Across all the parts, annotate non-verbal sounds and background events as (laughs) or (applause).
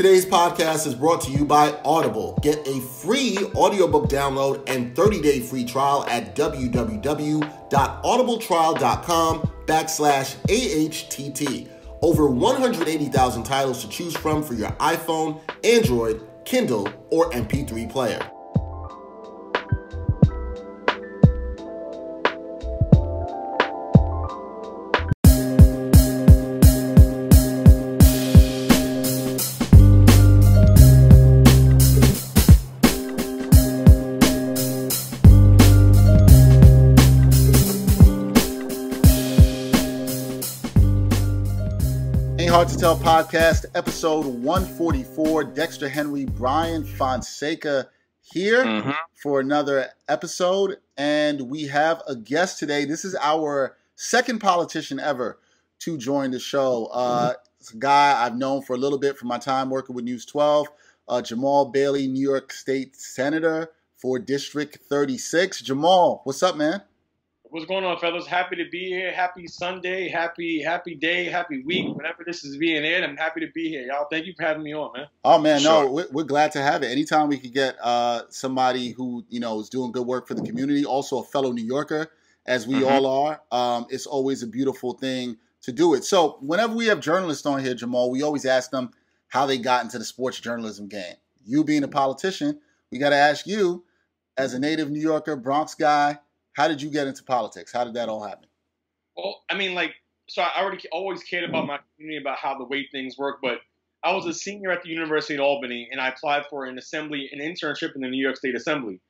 Today's podcast is brought to you by Audible. Get a free audiobook download and 30-day free trial at www.audibletrial.com backslash AHTT. Over 180,000 titles to choose from for your iPhone, Android, Kindle, or MP3 player. To Tell podcast, episode 144. Dexter Henry, Bryan Fonseca here mm-hmm. for another episode. And we have a guest today. This is our second politician ever to join the show. Uh, it's a guy I've known for a little bit from my time working with News 12, uh, Jamaal Bailey, New York State Senator for District 36. Jamaal, what's up, man? What's going on, fellas? Happy to be here. Happy Sunday. Happy happy day. Happy week. Whenever this is being aired, I'm happy to be here, y'all. Thank you for having me on, man. Oh man, sure. no, we're, we're, glad to have it. Anytime we could get uh, somebody who you know is doing good work for the community, also a fellow New Yorker, as we mm-hmm. all are, um, it's always a beautiful thing to do it. So whenever we have journalists on here, Jamaal, we always ask them how they got into the sports journalism game. You being a politician, we got to ask you, as a native New Yorker, Bronx guy how did you get into politics? How did that all happen? Well, I mean, like, so I already always cared about my community, about how the way things work. But I was a senior at the University of Albany, and I applied for an assembly, an internship in the New York State Assembly.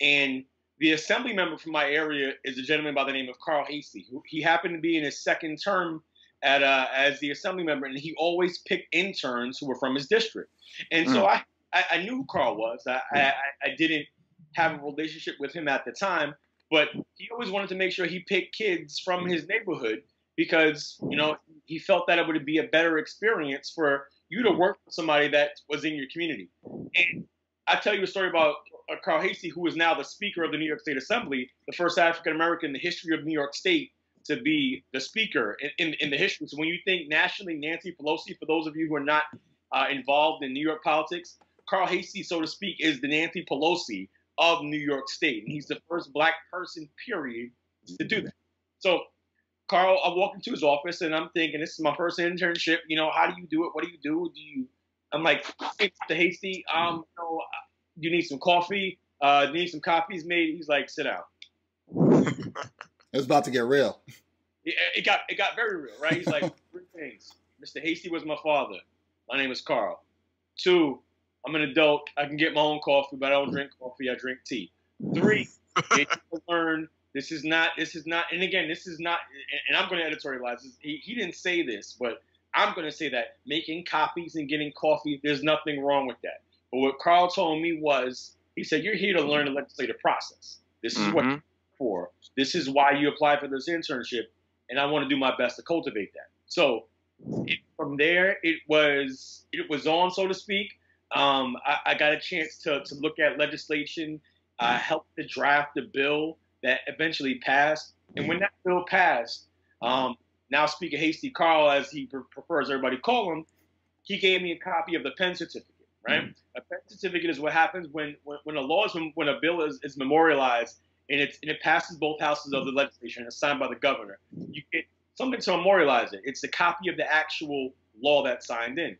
And the assembly member from my area is a gentleman by the name of Carl Heastie. Who he happened to be in his second term at uh, as the assembly member, and he always picked interns who were from his district. And mm. so I, I, I knew who Carl was. I, I, I didn't have a relationship with him at the time, but he always wanted to make sure he picked kids from his neighborhood because, you know, he felt that it would be a better experience for you to work with somebody that was in your community. And I tell you a story about uh, Carl Heastie, who is now the Speaker of the New York State Assembly, the first African American in the history of New York State to be the Speaker in, in, in, the history. So when you think nationally, Nancy Pelosi, for those of you who are not uh, involved in New York politics, Carl Heastie, so to speak, is the Nancy Pelosi of New York State. And he's the first black person, period, to do that. So, Carl, I walk into his office and I'm thinking, this is my first internship. You know, how do you do it? What do you do? Do you? I'm like, hey, Mr. Heastie, um, you know, you need some coffee? Uh, you need some copies made? He's like, sit down. (laughs) it's about to get real. It, it got it got very real, right? He's like, (laughs) three things. Mr. Heastie was my father. My name is Carl. Two, I'm an adult. I can get my own coffee, but I don't drink coffee. I drink tea. Three, (laughs) learn this is not, this is not, and again, this is not, and I'm going to editorialize this. He, he didn't say this, but I'm going to say that making copies and getting coffee, there's nothing wrong with that. But what Carl told me was, he said, you're here to learn the legislative process. This is mm-hmm. what you're for. This is why you applied for this internship, and I want to do my best to cultivate that. So it, from there, it was it was on, so to speak. Um, I, I, got a chance to, to look at legislation, I mm-hmm. to draft the bill that eventually passed. And when that bill passed, um, now Speaker Heastie Carl, as he pre- prefers everybody call him, he gave me a copy of the pen certificate. Right, mm-hmm. a pen certificate is what happens when when, when a law is when a bill is, is memorialized and, it's, and it passes both houses of the legislature and it's signed by the governor. You get something to memorialize it. It's a copy of the actual law that's signed in.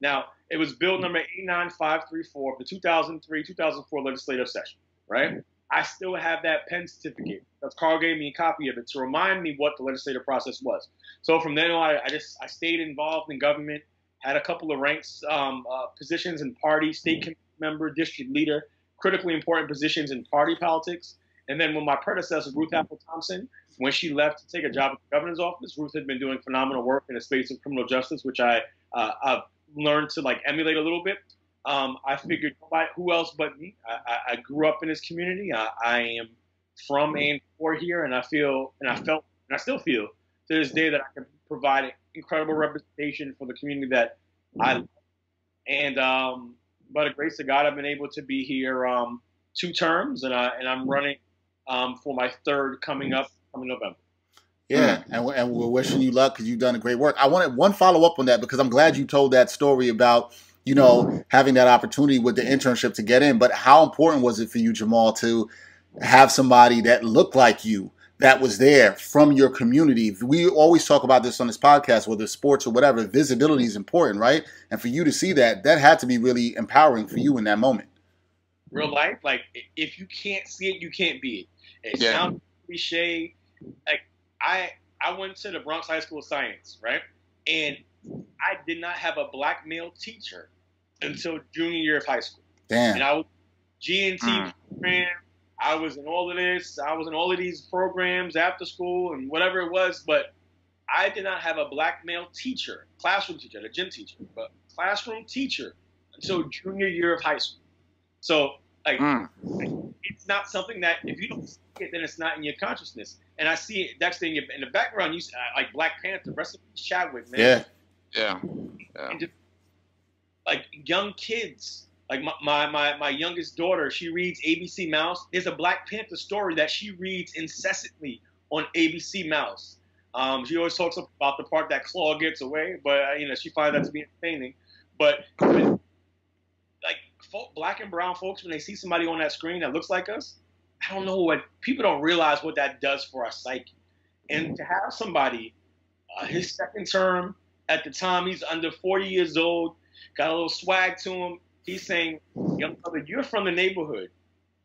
Now, it was bill number 89534 of the 2003 2004 legislative session, right? I still have that pen certificate because Carl gave me a copy of it to remind me what the legislative process was. So from then on, I, I just I stayed involved in government, had a couple of ranks um, uh, positions in party, state member, district leader, critically important positions in party politics. And then when my predecessor, Ruth Apple Thompson, when she left to take a job at the governor's office, Ruth had been doing phenomenal work in the space of criminal justice, which I uh, I've learned to like emulate a little bit. Um, I figured who else but me. I, I, grew up in this community. I, I am from and for here, and I feel and I felt and I still feel to this day that I can provide incredible representation for the community that I love. And um, by the grace of God, I've been able to be here um, two terms, and I and I'm running um, for my third coming up coming November. Yeah, mm. and, and we're wishing you luck because you've done a great work. I wanted one follow up on that because I'm glad you told that story about you know, having that opportunity with the internship to get in. But how important was it for you, Jamaal, to have somebody that looked like you? That was there from your community. We always talk about this on this podcast, whether it's sports or whatever. Visibility is important, right? And for you to see that, that had to be really empowering for you in that moment. Real life, like if you can't see it, you can't be it. It yeah. sounds cliche. Like I, I went to the Bronx High School of Science, right? And I did not have a black male teacher until junior year of high school. Damn. And I was GNT mm. program. I was in all of this. I was in all of these programs after school and whatever it was, but I did not have a black male teacher, classroom teacher, a gym teacher, but classroom teacher until junior year of high school. So like, mm. it's not something that if you don't see it, then it's not in your consciousness. And I see it next thing in the background. You uh, like Black Panther, rest of Chadwick, man. Yeah, yeah. yeah. Just, like young kids, like my, my, my my youngest daughter, she reads ABC Mouse. There's a Black Panther story that she reads incessantly on ABC Mouse. Um, she always talks about the part that Klaue gets away, but uh, you know she finds that to be entertaining. But like folk, black and brown folks, when they see somebody on that screen that looks like us, I don't know what people don't realize what that does for our psyche. And to have somebody, uh, his second term at the time, he's under 40 years old, got a little swag to him. He's saying, "Young brother, you're from the neighborhood,"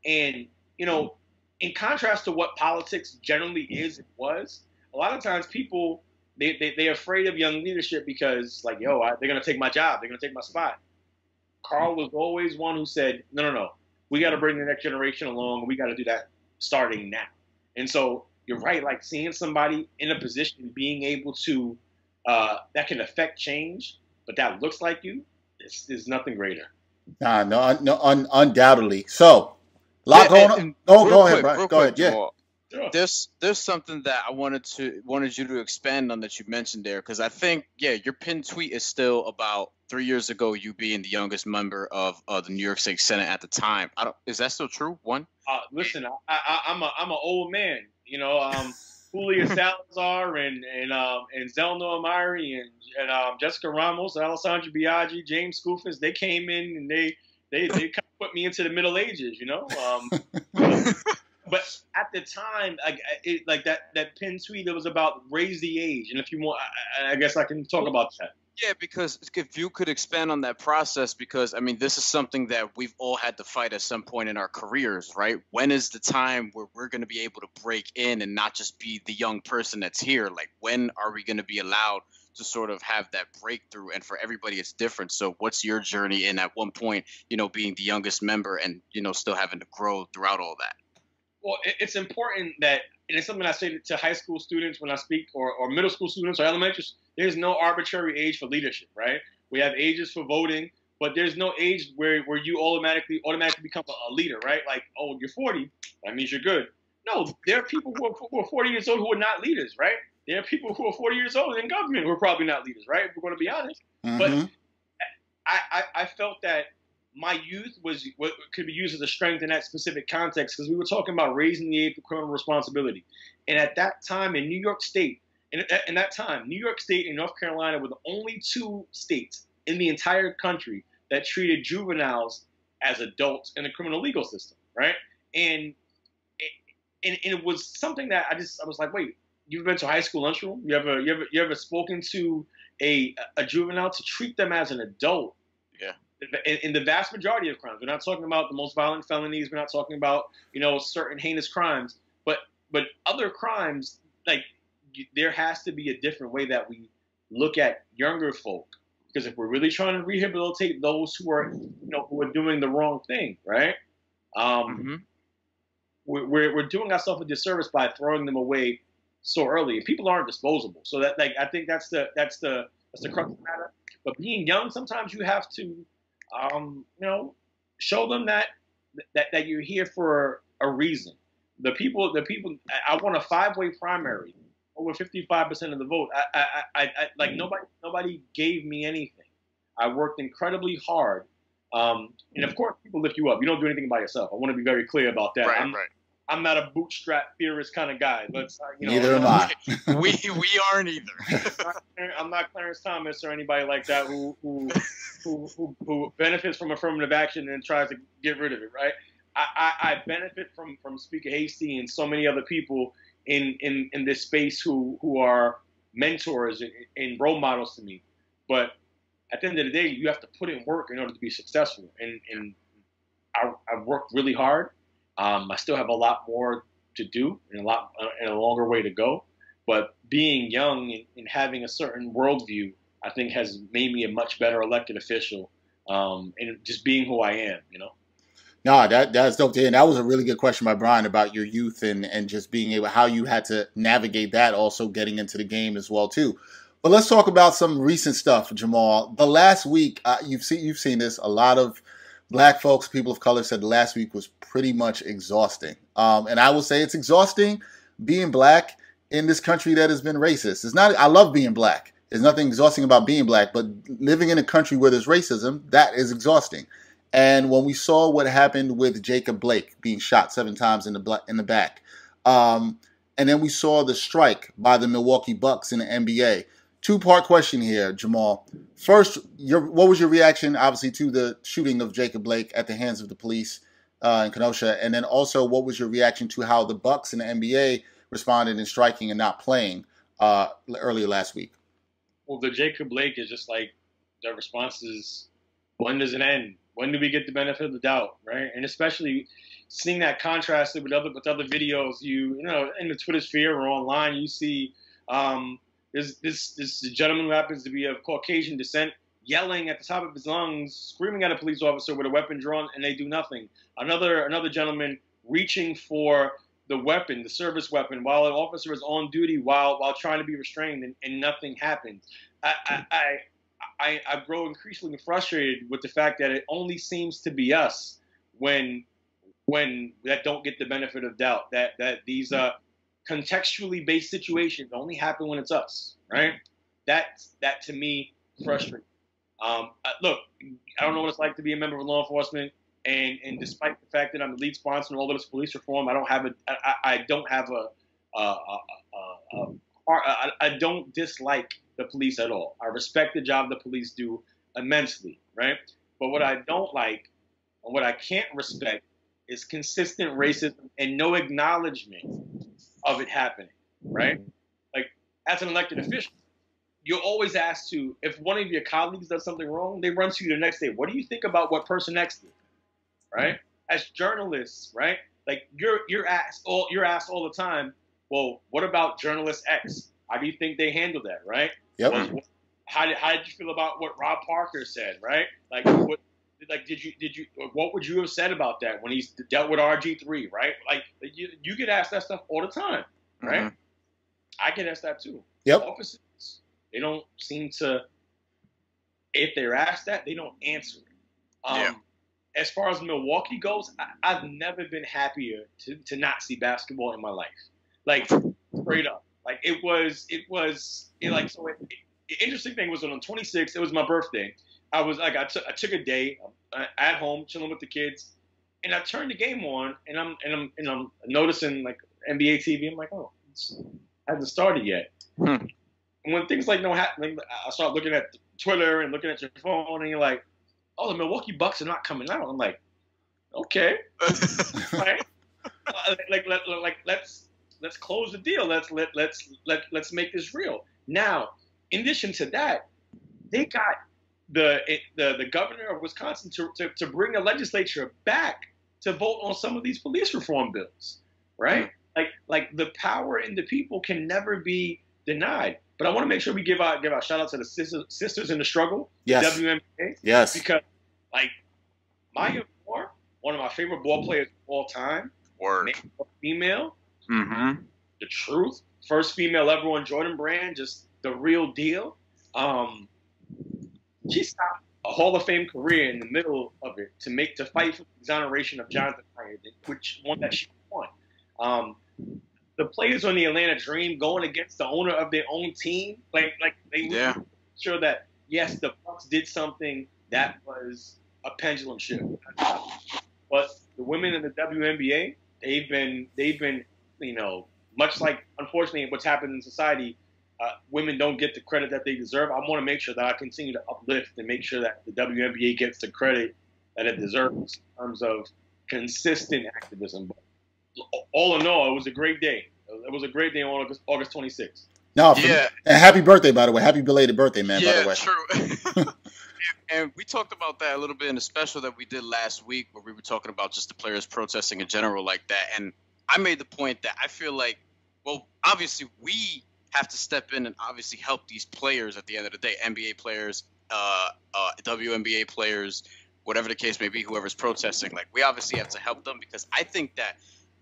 and you know, in contrast to what politics generally is and was, a lot of times people they, they they're afraid of young leadership because like, yo, I, they're gonna take my job, they're gonna take my spot. Carl was always one who said, no, no, no, we got to bring the next generation along. We got to do that starting now. And so you're right, like seeing somebody in a position being able to, uh, that can affect change, but that looks like you, is, is nothing greater. Nah, no, no, un, undoubtedly. So, lot yeah, going on. Oh, go ahead, Bryan. Go ahead. Yeah. Sure. There's there's something that I wanted to wanted you to expand on that you mentioned there because I think yeah your pinned tweet is still about three years ago you being the youngest member of uh, the New York State Senate at the time. I don't is that still true? One. Uh, listen, I, am a I'm an old man. You know, um, (laughs) Julia Salazar and and um, and Zellnor Myrie and and um, Jessica Ramos, Alessandra Biaggi, James Skoufis, they came in and they they they kind of put me into the Middle Ages. You know. Um, (laughs) but at the time, like it, like that that pin tweet, it was about raise the age, and if you want, I, I guess I can talk about that. Yeah, because if you could expand on that process, because I mean, this is something that we've all had to fight at some point in our careers, right? When is the time where we're going to be able to break in and not just be the young person that's here? Like, when are we going to be allowed to sort of have that breakthrough? And for everybody, it's different. So, what's your journey in at one point, you know, being the youngest member and, you know, still having to grow throughout all that? Well, it's important that, and it's something I say to high school students when I speak, or, or middle school students, or elementary. There's no arbitrary age for leadership, right? We have ages for voting, but there's no age where, where you automatically automatically become a, leader, right? Like, oh, you're 40, that means you're good. No, there are people who are, who are 40 years old who are not leaders, right? There are people who are 40 years old in government who are probably not leaders, right? We're going to be honest. Mm-hmm. But I, I, I felt that my youth was what could be used as a strength in that specific context because we were talking about raising the age for criminal responsibility. And at that time in New York State, in, in that time, New York State and North Carolina were the only two states in the entire country that treated juveniles as adults in the criminal legal system, right? And and, and it was something that I just I was like, wait, you've been to high school lunchroom? You ever you ever you ever spoken to a a juvenile to treat them as an adult? In, in, the vast majority of crimes. We're not talking about the most violent felonies. We're not talking about you know certain heinous crimes, but but other crimes like there has to be a different way that we look at younger folk because if we're really trying to rehabilitate those who are you know who are doing the wrong thing, right? Um, mm-hmm. we're, we're doing ourselves a disservice by throwing them away so early. People aren't disposable, so that like I think that's the that's the that's the crux of the matter. But being young, sometimes you have to um, you know, show them that that that you're here for a reason. The people, the people. I want a five-way primary, over 55% of the vote. I, I, I, I like mm. nobody, nobody gave me anything. I worked incredibly hard, um, and of course, people lift you up. You don't do anything by yourself. I want to be very clear about that. Right, I'm, right. I'm not a bootstrap theorist kind of guy. Let's uh, you know. Neither am I. (laughs) we we aren't either. I'm not Clarence Thomas or anybody like that who who, who who who benefits from affirmative action and tries to get rid of it. Right. I, I, I benefit from from Speaker Heastie and so many other people in in in this space who who are mentors and, and role models to me. But at the end of the day, you have to put in work in order to be successful. And and I, I've worked really hard. Um, I still have a lot more to do and a lot uh, and a longer way to go. But being young and, having a certain worldview, I think, has made me a much better elected official. Um, and just being who I am, you know. No, that that's dope. And that was a really good question by Bryan about your youth and and just being able how you had to navigate that, also getting into the game as well too. But let's talk about some recent stuff, Jamaal. The last week, uh, you've seen you've seen this. A lot of black folks, people of color, said last week was pretty much exhausting. Um, and I will say it's exhausting being black in this country that has been racist. It's not. I love being black. There's nothing exhausting about being black, but living in a country where there's racism, that is exhausting. And when we saw what happened with Jacob Blake being shot seven times in the in the back, um, and then we saw the strike by the Milwaukee Bucks in the NBA. Two part question here, Jamaal. First, your what was your reaction, obviously, to the shooting of Jacob Blake at the hands of the police uh, in Kenosha, and then also what was your reaction to how the Bucks and the NBA responded in striking and not playing uh, earlier last week? Well, the Jacob Blake is just like the response is, when does it end? When do we get the benefit of the doubt, right? And especially seeing that contrasted with other with other videos, you you know, in the Twitter sphere or online, you see um, this this this gentleman who happens to be of Caucasian descent yelling at the top of his lungs, screaming at a police officer with a weapon drawn, and they do nothing. Another another gentleman reaching for the weapon, the service weapon, while an officer is on duty while while trying to be restrained, and, and nothing happens. I, I, I I, I grow increasingly frustrated with the fact that it only seems to be us when when that don't get the benefit of doubt that that these uh contextually based situations only happen when it's us right that that to me frustrating um, look i don't know what it's like to be a member of law enforcement and and despite the fact that i'm the lead sponsor in all of this police reform i don't have a i, I don't have a, a, a, a, a I, I don't dislike the police at all. I respect the job the police do immensely, right? But what I don't like and what I can't respect is consistent racism and no acknowledgement of it happening, right? Mm-hmm. Like, as an elected mm-hmm. official, you're always asked to, if one of your colleagues does something wrong, they run to you the next day. What do you think about what person next did, right? Mm-hmm. As journalists, right? Like you're you're asked all you're asked all the time. Well, what about journalist X? How do you think they handled that, right? Yep. how did how did you feel about what Rob Parker said, right? Like what like did you did you what would you have said about that when he's dealt with RG3, right? Like you, you get asked that stuff all the time, right? Mm-hmm. I get asked that too. Yep. Officers, they don't seem to if they're asked that, they don't answer it. Um, yeah. As far as Milwaukee goes, I, have never been happier to, to not see basketball in my life. Like straight up. Like it was, it was, it like so. It, the interesting thing was on the 26th, it was my birthday. I was like, I took a day uh, at home, chilling with the kids, and I turned the game on, and I'm and I'm and I'm noticing like NBA TV. I'm like, oh, it hasn't started yet. Hmm. And when things like no happen, I start looking at Twitter and looking at your phone, and you're like, oh, the Milwaukee Bucks are not coming out. I'm like, okay, (laughs) right? like, like, like, let's let's close the deal. Let's let let's let let's make this real. Now, in addition to that, they got the the, the governor of Wisconsin to, to, to bring the legislature back to vote on some of these police reform bills, right? Like like the power in the people can never be denied. But I want to make sure we give out give out shout out to the sisters, sisters in the struggle, yes. WNBA, yes, because like Maya Moore, one of my favorite ball players of all time, word female, Mm-hmm. The truth. First female ever on Jordan Brand, just the real deal. Um, she stopped a Hall of Fame career in the middle of it to make to fight for the exoneration of Jonathan Hyatt, which one that she won. Um, the players on the Atlanta Dream going against the owner of their own team, like like they yeah. sure that yes, the Bucks did something that was a pendulum shift. But the women in the WNBA they've been they've been you know much like unfortunately what's happened in society. Uh, women don't get the credit that they deserve. I want to make sure that I continue to uplift and make sure that the WNBA gets the credit that it deserves in terms of consistent activism. But all in all, it was a great day. It was a great day on August, August 26th. No, yeah. And happy birthday, by the way. Happy belated birthday, man. Yeah, by the way. true. (laughs) and we talked about that a little bit in the special that we did last week, where we were talking about just the players protesting in general, like that. And I made the point that I feel like, well, obviously we have to step in and obviously help these players at the end of the day, NBA players, uh, uh, WNBA players, whatever the case may be, whoever's protesting. Like we obviously have to help them because I think that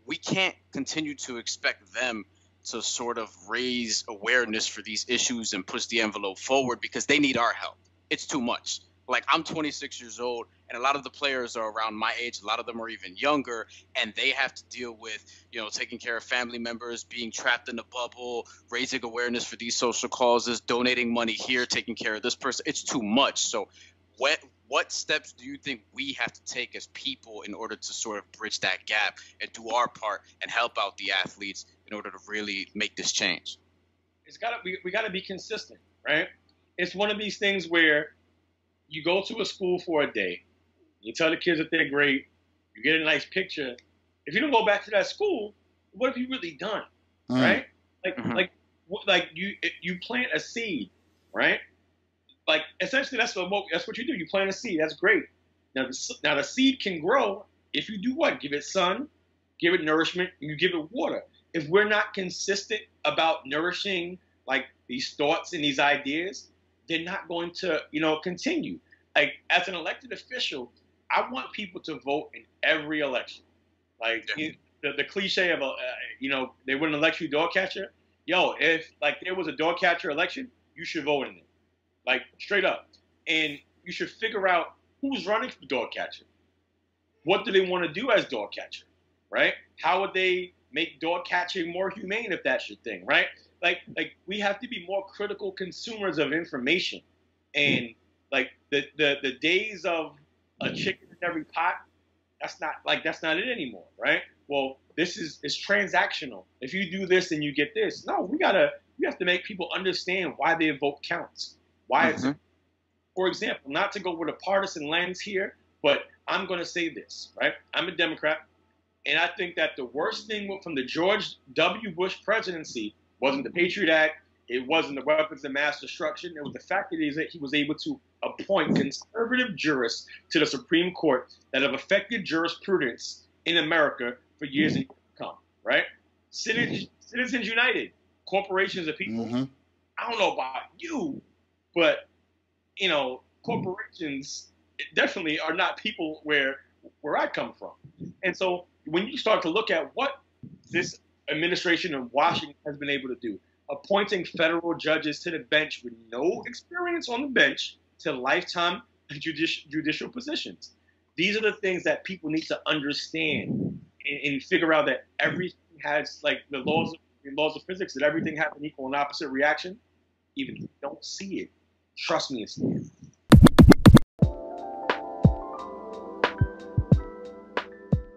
we can't continue to expect them to sort of raise awareness for these issues and push the envelope forward because they need our help. It's too much. Like I'm 26 years old, and a lot of the players are around my age. A lot of them are even younger, and they have to deal with, you know, taking care of family members, being trapped in a bubble, raising awareness for these social causes, donating money here, taking care of this person. It's too much. So, what what steps do you think we have to take as people in order to sort of bridge that gap and do our part and help out the athletes in order to really make this change? It's got to we, we got to be consistent, right? It's one of these things where you go to a school for a day, you tell the kids that they're great, you get a nice picture. If you don't go back to that school, what have you really done, mm. right? Like mm-hmm. like like you you plant a seed, right? Like essentially that's what that's what you do. You plant a seed. That's great. Now the, now the seed can grow if you do what? Give it sun, give it nourishment, and you give it water. If we're not consistent about nourishing like these thoughts and these ideas, they're not going to, you know, continue. Like as an elected official, I want people to vote in every election. Like yeah. the, the cliche of a, uh, you know, they wouldn't elect you dog catcher. Yo, if like there was a dog catcher election, you should vote in it, like straight up, and you should figure out who's running for dog catcher. What do they want to do as dog catcher, right? How would they make dog catching more humane if that's your thing, right? Like like we have to be more critical consumers of information, and like the the the days of a chicken in every pot, that's not like that's not it anymore, right? Well, this is it's transactional. If you do this and you get this, no, we gotta we have to make people understand why their vote counts, why mm-hmm. it's. For example, not to go with a partisan lens here, but I'm going to say this, right? I'm a Democrat, and I think that the worst thing from the George W. Bush presidency wasn't the Patriot Act. It wasn't the weapons of mass destruction. It was the fact that he was able to appoint conservative jurists to the Supreme Court that have affected jurisprudence in America for years and years to come. Right? Citizens, Citizens United, corporations of people. Mm-hmm. I don't know about you, but you know, corporations definitely are not people where where I come from. And so when you start to look at what this administration in Washington has been able to do. Appointing federal judges to the bench with no experience on the bench to lifetime judici- judicial positions. These are the things that people need to understand and, and figure out that everything has, like the laws, the laws of physics, that everything has an equal and opposite reaction. Even if you don't see it, trust me, it's there.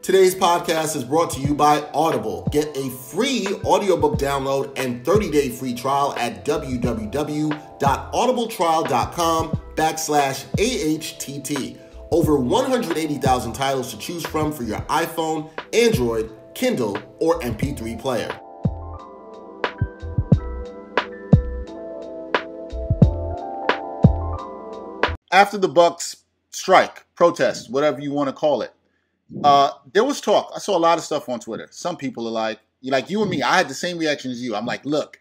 Today's podcast is brought to you by Audible. Get a free audiobook download and 30-day free trial at www.audibletrial.com backslash AHTT. Over 180,000 titles to choose from for your iPhone, Android, Kindle, or MP3 player. After the Bucks strike, protest, whatever you want to call it, uh, there was talk. I saw a lot of stuff on Twitter. Some people are like, you like you and me. I had the same reaction as you. I'm like, look,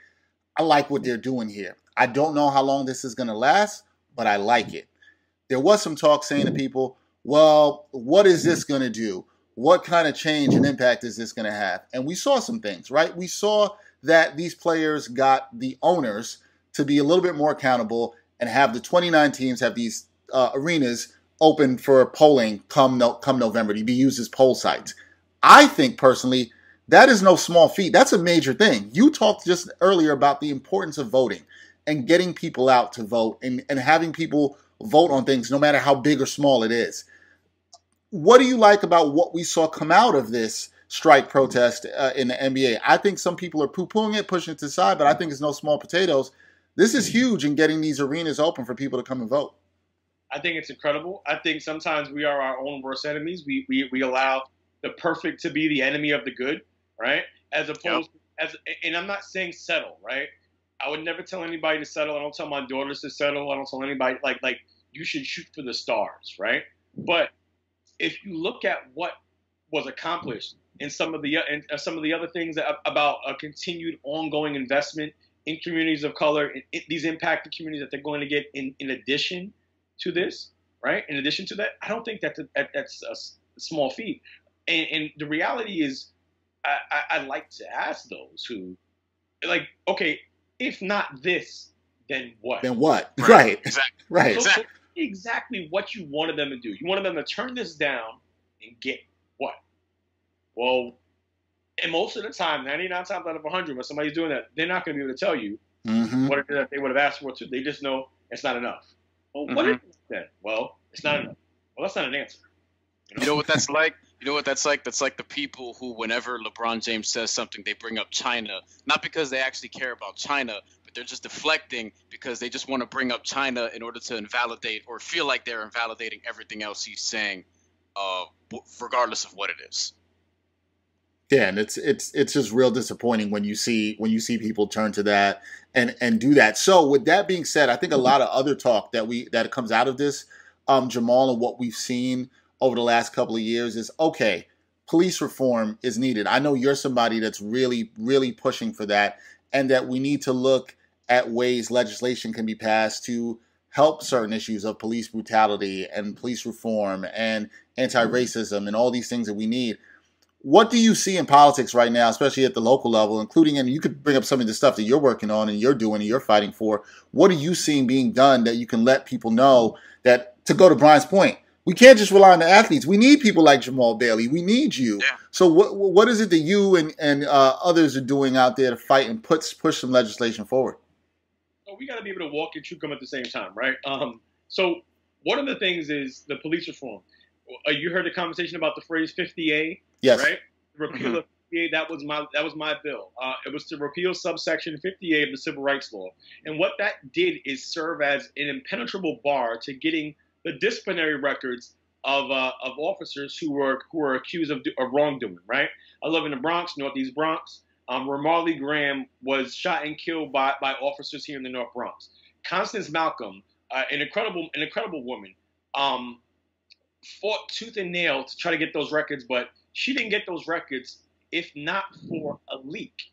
I like what they're doing here. I don't know how long this is going to last, but I like it. There was some talk saying to people, well, what is this going to do? What kind of change and impact is this going to have? And we saw some things, right? We saw that these players got the owners to be a little bit more accountable and have the 29 teams have these uh, arenas open for polling come no, come November to be used as poll sites. I think personally that is no small feat. That's a major thing. You talked just earlier about the importance of voting and getting people out to vote and, and having people vote on things no matter how big or small it is. What do you like about what we saw come out of this strike protest uh, in the NBA. I think some people are poo pooing it, pushing it to the side, but I think it's no small potatoes. This is huge in getting these arenas open for people to come and vote. I think it's incredible. I think sometimes we are our own worst enemies. We we, we allow the perfect to be the enemy of the good, right? As opposed yep. as and I'm not saying settle, right? I would never tell anybody to settle. I don't tell my daughters to settle. I don't tell anybody like like you should shoot for the stars, right? But if you look at what was accomplished in some of the and uh, some of the other things that, about a continued ongoing investment in communities of color, in, in these impacted communities that they're going to get in, in addition to this, right? In addition to that, I don't think that's a, that's a small feat. And, and the reality is, I, I, I like to ask those who, like, okay, if not this, then what? Then what? Right. (laughs) right. Exactly. Right. So, exactly. exactly what you wanted them to do. You wanted them to turn this down and get what? Well, and most of the time, 99 times out of 100, when somebody's doing that, they're not going to be able to tell you mm-hmm. what it is that they would have asked for. Too. They just know it's not enough. Well, mm-hmm. what is it then? Well, it's not enough. Well, that's not an answer. You know? you know what that's like? You know what that's like? That's like the people who, whenever LeBron James says something, they bring up China, not because they actually care about China, but they're just deflecting because they just want to bring up China in order to invalidate or feel like they're invalidating everything else he's saying, uh, regardless of what it is. Yeah, and it's it's it's just real disappointing when you see when you see people turn to that and and do that. So with that being said, I think a lot of other talk that we that comes out of this, um, Jamaal, and what we've seen over the last couple of years is okay. Police reform is needed. I know you're somebody that's really really pushing for that, and that we need to look at ways legislation can be passed to help certain issues of police brutality and police reform and anti-racism and all these things that we need what do you see in politics right now, especially at the local level, including, and you could bring up some of the stuff that you're working on and you're doing and you're fighting for. What are you seeing being done that you can let people know that, to go to Bryan's point, we can't just rely on the athletes. We need people like Jamaal Bailey. We need you. Yeah. So what what is it that you and, and uh, others are doing out there to fight and put, push some legislation forward? Well, we got to be able to walk and chew gum at the same time, right? Um, so one of the things is the police reform. Uh, you heard the conversation about the phrase 50A Yes. Right. Repeal mm-hmm. of 50A. That was my that was my bill. Uh, it was to repeal subsection 50A of the Civil Rights Law, and what that did is serve as an impenetrable bar to getting the disciplinary records of uh, of officers who were who were accused of, of wrongdoing. Right. I live in the Bronx, Northeast Bronx. Um, Ramarley Graham was shot and killed by by officers here in the North Bronx. Constance Malcolm, uh, an incredible an incredible woman, um, fought tooth and nail to try to get those records, but she didn't get those records if not for a leak,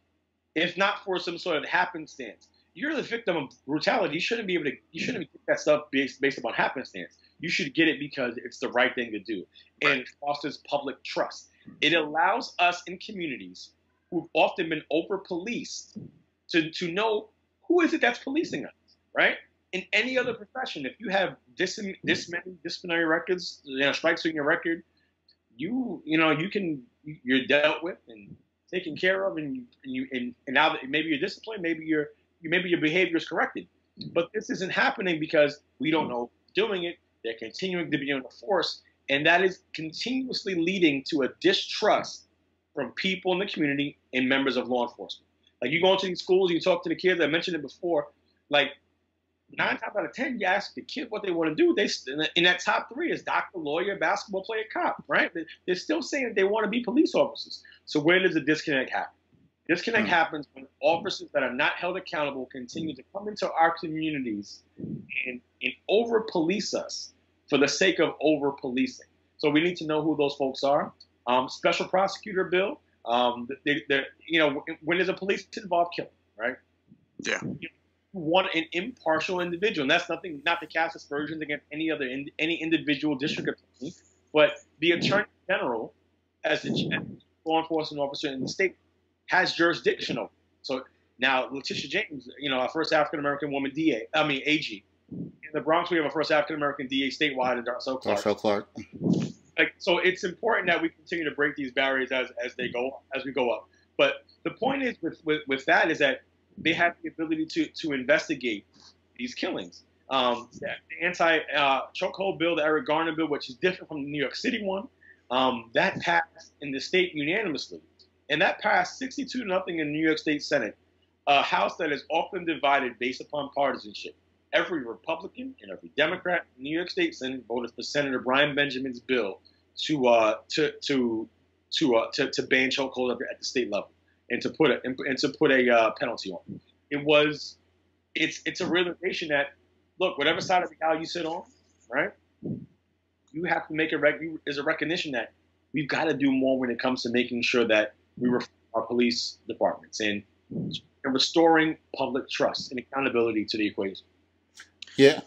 if not for some sort of happenstance. You're the victim of brutality. You shouldn't be able to. You shouldn't get that stuff based based upon happenstance. You should get it because it's the right thing to do, and it fosters public trust. It allows us in communities who've often been over policed to to know who is it that's policing us, right? In any other profession, if you have this this many disciplinary records, you know, strikes on your record, you you know you can you're dealt with and taken care of, and you and, you, and, and now that maybe you're disciplined, maybe your you maybe your behavior is corrected. But this isn't happening because we don't know doing it. They're continuing to be in the force, and that is continuously leading to a distrust from people in the community and members of law enforcement. Like you go into these schools, you talk to the kids. I mentioned it before. Like nine times out of ten, you ask the kid what they want to do. They in that top three is doctor, lawyer, basketball player, cop. Right? They're still saying that they want to be police officers. So where does the disconnect happen? Disconnect mm-hmm. happens when officers that are not held accountable continue to come into our communities and, and over police us for the sake of over policing. So we need to know who those folks are. Um, special prosecutor bill. Um, they, you know, when there's a police involved killing, right? Yeah. Want an impartial individual. And that's nothing, not to cast aspersions against any other, in, any individual district attorney, but the attorney general, as the law enforcement officer in the state, has jurisdiction over. So now Letitia James, you know, our first African American woman DA, I mean AG. In the Bronx, we have a first African American DA statewide in Darcel Clark. Darcel Clark. Like, so it's important that we continue to break these barriers as, as they go as we go up. But the point is with, with, with that is that they have the ability to to investigate these killings. Um, the anti uh, chokehold bill, the Eric Garner bill, which is different from the New York City one, Um, that passed in the state unanimously, and that passed 62 nothing in the New York State Senate, a House that is often divided based upon partisanship. Every Republican and every Democrat in New York State Senate voted for Senator Brian Benjamin's bill to uh, to to to, uh, to to ban chokehold at the state level and to put a and to put a uh, penalty on. It was it's it's a realization that look, whatever side of the aisle you sit on, right? you have to make a rec- is a recognition that we've got to do more when it comes to making sure that we reform our police departments and, and restoring public trust and accountability to the equation. Yeah.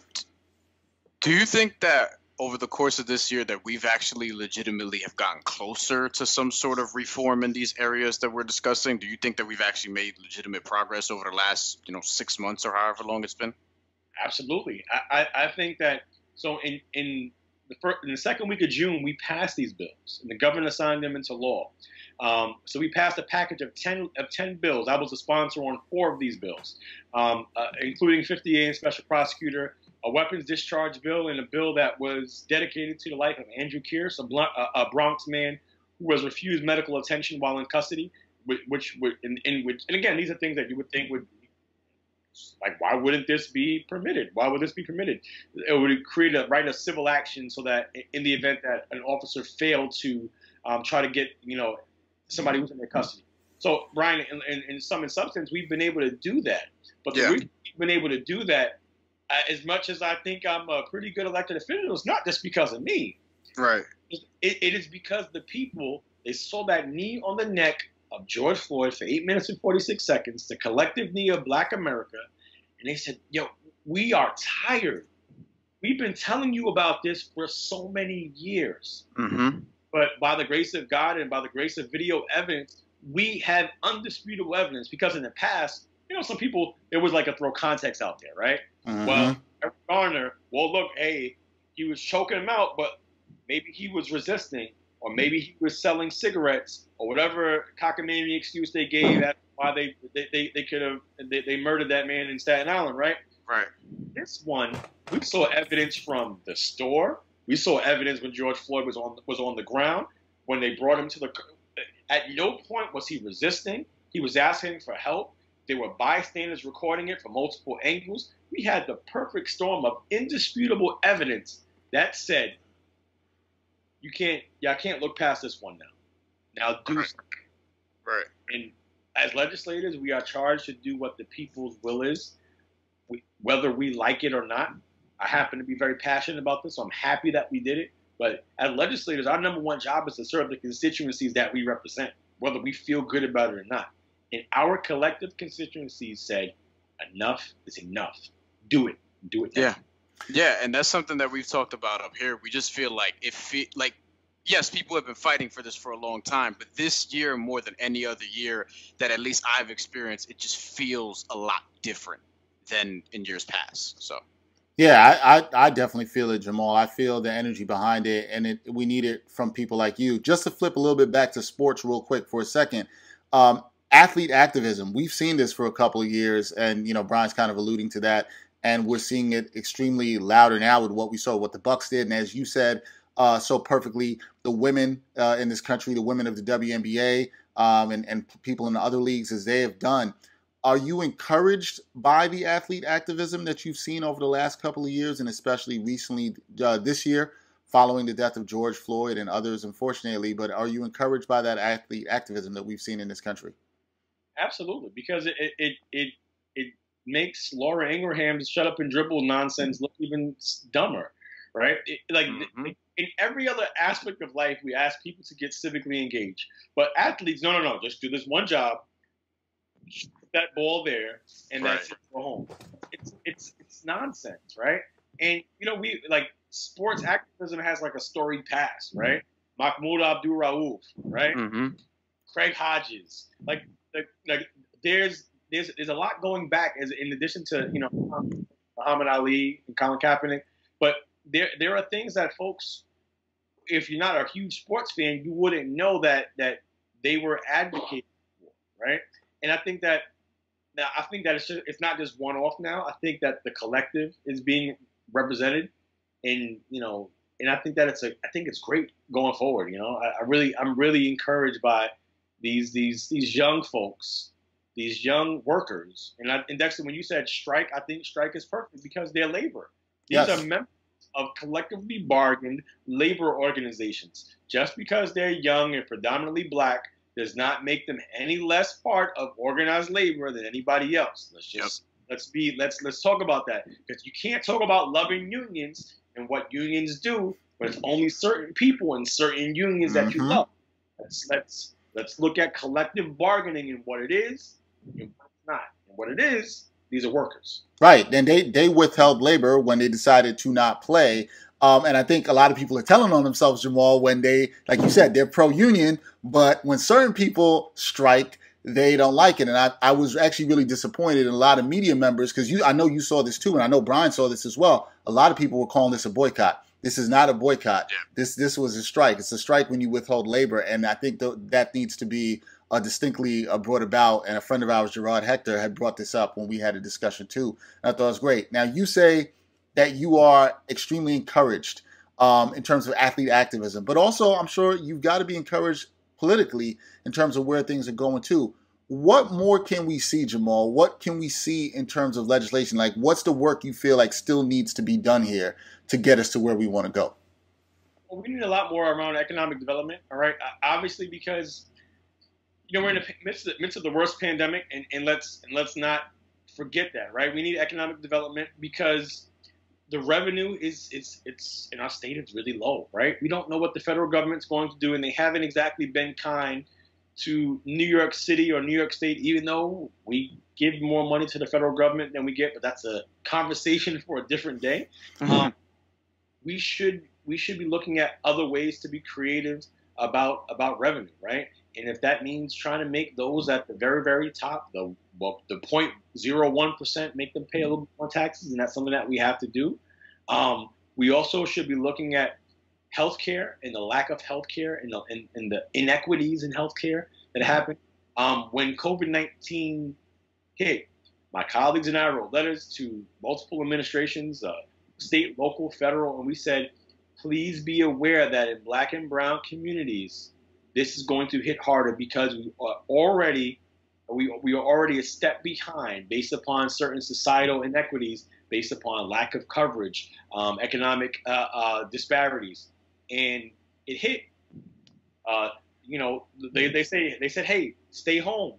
Do you think that over the course of this year that we've actually legitimately have gotten closer to some sort of reform in these areas that we're discussing? Do you think that we've actually made legitimate progress over the last, you know, six months or however long it's been? Absolutely. I, I, I think that so in in the first, in the second week of June, we passed these bills, and the governor signed them into law. Um, so we passed a package of 10 of 10 bills. I was a sponsor on four of these bills, um, uh, including 50A and special prosecutor, a weapons discharge bill, and a bill that was dedicated to the life of Andrew Kearse, a, a Bronx man who was refused medical attention while in custody. Which, which in, in which, and again, these are things that you would think would like, why wouldn't this be permitted? Why would this be permitted? It would create a right of civil action so that in the event that an officer failed to um, try to get, you know, somebody who's in their custody. So, Bryan, in, in, in some in substance, we've been able to do that. But yeah. we've been able to do that as much as I think I'm a pretty good elected official. It's not just because of me. Right. It, it is because the people they saw that knee on the neck of George Floyd for eight minutes and 46 seconds, the collective knee of black America. And they said, yo, we are tired. We've been telling you about this for so many years. Mm-hmm. But by the grace of God and by the grace of video evidence, we have undisputable evidence because in the past, you know, some people, it was like a throw context out there, right? Mm-hmm. Well, Eric Garner, well, look, hey, he was choking him out, but maybe he was resisting or maybe he was selling cigarettes, or whatever cockamamie excuse they gave. That's why they they, they, they could have they, they murdered that man in Staten Island, right? Right. This one, we saw evidence from the store. We saw evidence when George Floyd was on was on the ground when they brought him to the. At no point was he resisting. He was asking for help. There were bystanders recording it from multiple angles. We had the perfect storm of indisputable evidence that said you can't y'all can't look past this one now. Now do right. right. And as legislators, we are charged to do what the people's will is, we, whether we like it or not. I happen to be very passionate about this, so I'm happy that we did it. But as legislators, our number one job is to serve the constituencies that we represent, whether we feel good about it or not. And our collective constituencies said, enough is enough. Do it. Do it. Now. Yeah. Yeah, and that's something that we've talked about up here. We just feel like if it, like yes, people have been fighting for this for a long time, but this year more than any other year that at least I've experienced, it just feels a lot different than in years past. So. Yeah, I, I, I, definitely feel it, Jamaal. I feel the energy behind it, and it, we need it from people like you. Just to flip a little bit back to sports, real quick, for a second. Um, athlete activism. We've seen this for a couple of years, and you know Bryan's kind of alluding to that and we're seeing it extremely louder now with what we saw, what the Bucks did, and as you said uh, so perfectly, the women uh, in this country, the women of the WNBA, um, and and people in the other leagues as they have done. Are you encouraged by the athlete activism that you've seen over the last couple of years, and especially recently uh, this year, following the death of George Floyd and others, unfortunately? But are you encouraged by that athlete activism that we've seen in this country? Absolutely, because it it it it makes Laura Ingraham's shut up and dribble nonsense look even dumber, right? It, like mm-hmm. in every other aspect of life, we ask people to get civically engaged, but athletes, no, no, no, just do this one job, that ball there, and right. that's it, go home. It's it's it's nonsense, right? And you know, we like sports activism has like a storied past, right? Mahmoud Abdul Rauf, right? Mm-hmm. Craig Hodges, like, like, there's there's there's a lot going back as in addition to you know Muhammad Ali and Colin Kaepernick, but there there are things that folks, if you're not a huge sports fan, you wouldn't know that that they were advocating for, right? And I think that now I think that it's just, it's not just one off now. I think that the collective is being represented, and you know and I think that it's a I think it's great going forward. You know, I, I really I'm really encouraged by these these these young folks, these young workers. And, I, and Dexter, when you said strike, I think strike is perfect because they're labor. These yes. are members of collectively bargained labor organizations. Just because they're young and predominantly black does not make them any less part of organized labor than anybody else. Let's just yep. let's be let's let's talk about that because you can't talk about loving unions and what unions do, but it's only certain people in certain unions that mm-hmm. you love. Let's let's let's look at collective bargaining and what it is and what it's not. And what it is, these are workers. Right. And they they withheld labor when they decided to not play. Um, and I think a lot of people are telling on themselves, Jamaal, when they, like you said, they're pro union, but when certain people strike, they don't like it. And I, I was actually really disappointed in a lot of media members because you I know you saw this too, and I know Bryan saw this as well. A lot of people were calling this a boycott. This is not a boycott. Yeah. This this was a strike. It's a strike when you withhold labor, and I think th- that needs to be uh, distinctly uh, brought about. And a friend of ours, Gerard Hector, had brought this up when we had a discussion too. And I thought it was great. Now you say that you are extremely encouraged um, in terms of athlete activism, but also I'm sure you've got to be encouraged politically in terms of where things are going too. What more can we see, Jamaal? What can we see in terms of legislation? Like, what's the work you feel like still needs to be done here to get us to where we want to go? Well, we need a lot more around economic development. All right, obviously because you know we're in the midst of, midst of the worst pandemic, and, and let's and let's not forget that. Right, we need economic development because the revenue is it's it's in our state it's really low, right? We don't know what the federal government's going to do, and they haven't exactly been kind to New York City or New York State, even though we give more money to the federal government than we get, but that's a conversation (laughs) for a different day. Mm-hmm. Um, we should we should be looking at other ways to be creative about about revenue, right? And if that means trying to make those at the very very top, the well, the 0.01 percent, make them pay a little bit more taxes, and that's something that we have to do. Um, we also should be looking at healthcare and the lack of healthcare and the, and, and the inequities in healthcare that happened. Um, when COVID 19 hit, my colleagues and I wrote letters to multiple administrations, uh, state, local, federal, and we said, please be aware that in black and brown communities, this is going to hit harder because we are already we, we are already a step behind based upon certain societal inequities, based upon lack of coverage, um, economic uh, uh, disparities and it hit. Uh, you know, they, they say they said, hey, stay home.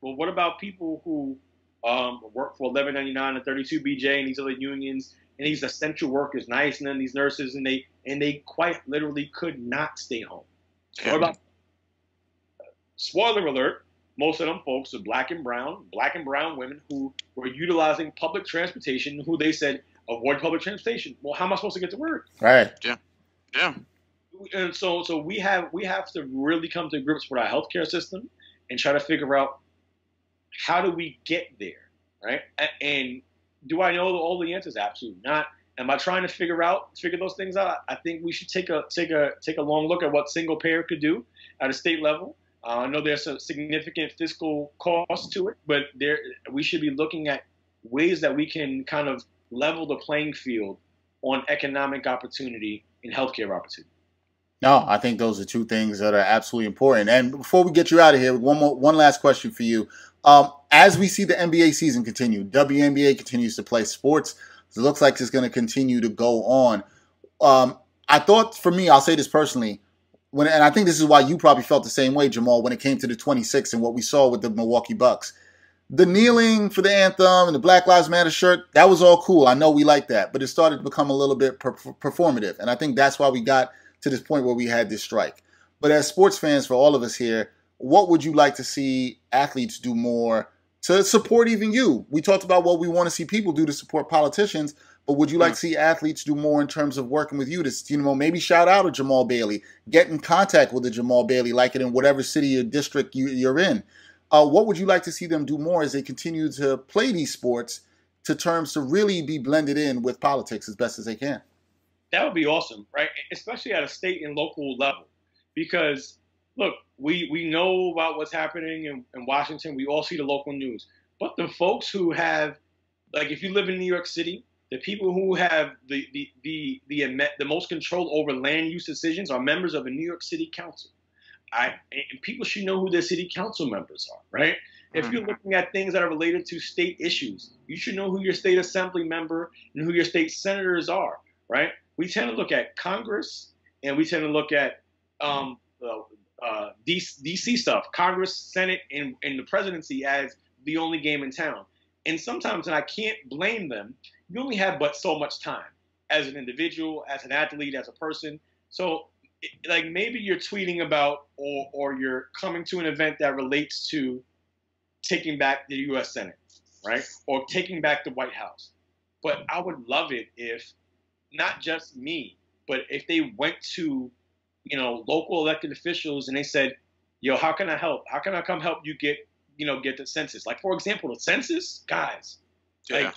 Well, what about people who um, work for 1199 and 32 BJ and these other unions and these essential workers, nice, and then these nurses, and they and they quite literally could not stay home. What about spoiler alert? Most of them folks are black and brown, black and brown women who were utilizing public transportation. Who they said avoid public transportation. Well, how am I supposed to get to work? Right. Yeah. Yeah. And so, so we have we have to really come to grips with our healthcare system and try to figure out how do we get there, right? And do I know all the answers? Absolutely not. Am I trying to figure out figure those things out? I think we should take a take a take a long look at what single payer could do at a state level. Uh, I know there's a significant fiscal cost to it, but there we should be looking at ways that we can kind of level the playing field on economic opportunity in healthcare opportunity. No, I think those are two things that are absolutely important. And before we get you out of here, one more, one last question for you. Um, as we see the NBA season continue, WNBA continues to play sports. It looks like it's going to continue to go on. Um, I thought, for me, I'll say this personally, when, and I think this is why you probably felt the same way, Jamaal, when it came to the 26 and what we saw with the Milwaukee Bucks. The kneeling for the anthem and the Black Lives Matter shirt, that was all cool. I know we like that, but it started to become a little bit per- performative. And I think that's why we got – to this point where we had this strike. But as sports fans, for all of us here, what would you like to see athletes do more to support even you? We talked about what we want to see people do to support politicians, but would you like mm. to see athletes do more in terms of working with you to, you know, maybe shout out a Jamaal Bailey, get in contact with a Jamaal Bailey, like it in whatever city or district you, are in? Uh, what would you like to see them do more as they continue to play these sports to terms to really be blended in with politics as best as they can? that would be awesome, right? Especially at a state and local level, because look, we we know about what's happening in, in Washington. We all see the local news, but the folks who have, like, if you live in New York City the people who have the the the the, the most control over land use decisions are members of the New York City Council. I and people should know who their city council members are, right? If you're mm-hmm. looking at things that are related to state issues, you should know who your state assembly member and who your state senators are, right? We tend to look at Congress and we tend to look at um, uh, DC stuff, Congress, Senate, and, and the presidency as the only game in town. And sometimes, and I can't blame them, you only have but so much time as an individual, as an athlete, as a person. So, like maybe you're tweeting about or, or you're coming to an event that relates to taking back the U.S. Senate, right? Or taking back the White House. But I would love it if not just me, but if they went to, you know, local elected officials and they said, "Yo, how can I help? How can I come help you get, you know, get the census?" Like for example, the census, guys, yeah. like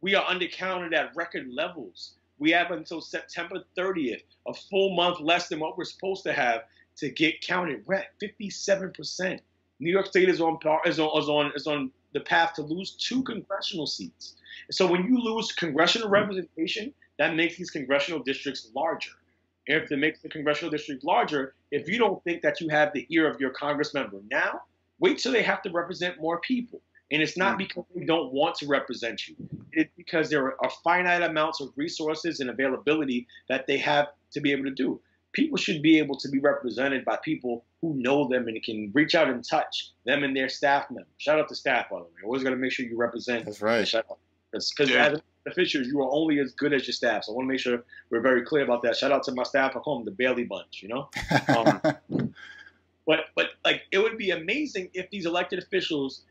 we are undercounted at record levels. We have until September 30th, a full month less than what we're supposed to have to get counted. We're at 57 percent. New York State is on is on is on is on the path to lose two congressional seats. So when you lose congressional representation, that makes these congressional districts larger. If it makes the congressional district larger, if you don't think that you have the ear of your Congress member now, wait till they have to represent more people. And it's not because they don't want to represent you. It's because there are finite amounts of resources and availability that they have to be able to do people should be able to be represented by people who know them and can reach out and touch them and their staff members. Shout out to staff, by the way. Always got to make sure you represent. That's right. Because yeah. as officials, you are only as good as your staff. So I want to make sure we're very clear about that. Shout out to my staff at home, the Bailey Bunch. You know. (laughs) Um, but but like it would be amazing if these elected officials,